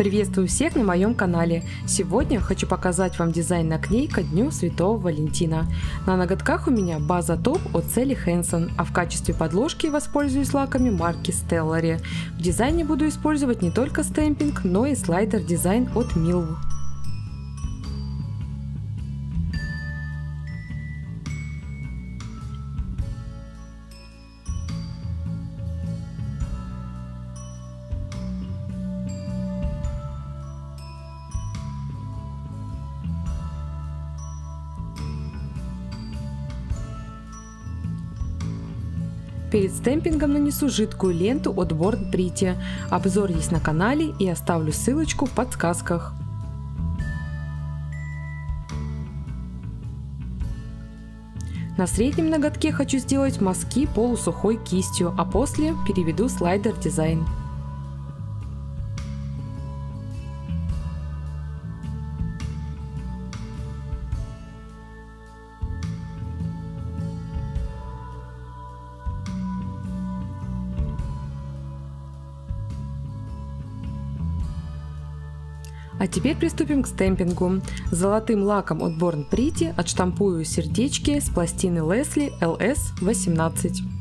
Приветствую всех на моем канале. Сегодня хочу показать вам дизайн наклей ко Дню Святого Валентина. На ноготках у меня база топ от Селли Хэнсон, а в качестве подложки воспользуюсь лаками марки Stellary. В дизайне буду использовать не только стемпинг, но и слайдер дизайн от Milv. Перед стемпингом нанесу жидкую ленту от Born Pretty. Обзор есть на канале и оставлю ссылочку в подсказках. На среднем ноготке хочу сделать мазки полусухой кистью, а после переведу слайдер дизайн. А теперь приступим к стемпингу. Золотым лаком от Born Pretty отштампую сердечки с пластины Leslie LS18.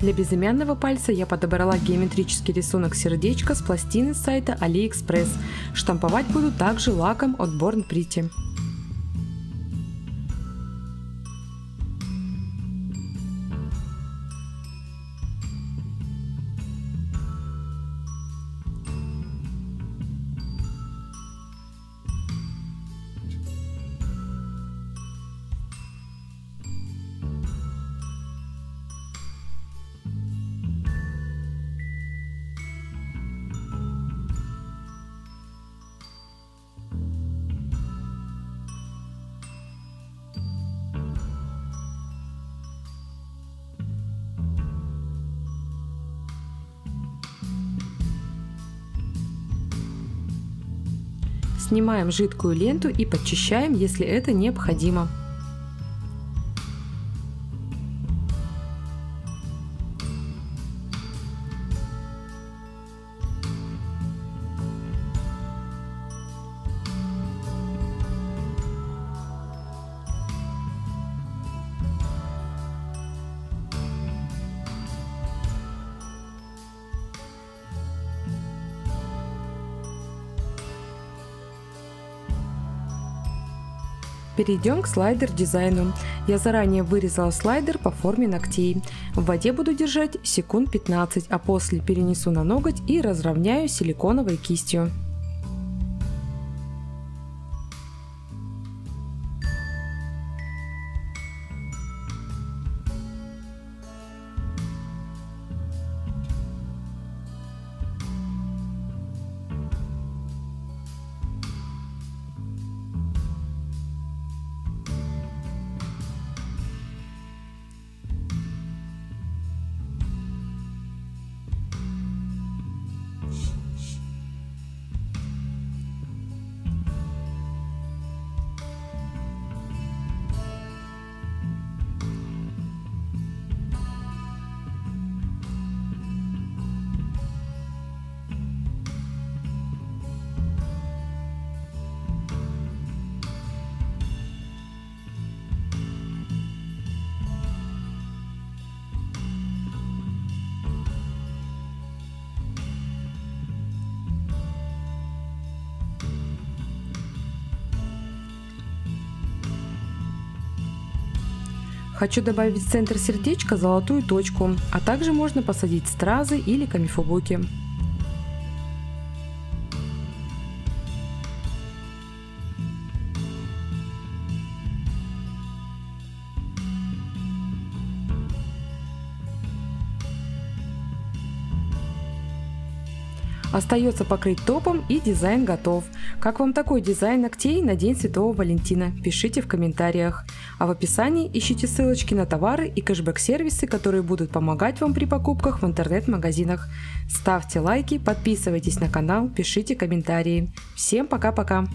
Для безымянного пальца я подобрала геометрический рисунок сердечка с пластины с сайта AliExpress. Штамповать буду также лаком от Born Pretty. Снимаем жидкую ленту и подчищаем, если это необходимо. Перейдем к слайдер дизайну. Я заранее вырезала слайдер по форме ногтей. В воде буду держать секунд 15, а после перенесу на ноготь и разровняю силиконовой кистью. Хочу добавить в центр сердечка золотую точку, а также можно посадить стразы или камифубуки. Остается покрыть топом и дизайн готов. Как вам такой дизайн ногтей на День Святого Валентина? Пишите в комментариях. А в описании ищите ссылочки на товары и кэшбэк-сервисы, которые будут помогать вам при покупках в интернет-магазинах. Ставьте лайки, подписывайтесь на канал, пишите комментарии. Всем пока-пока!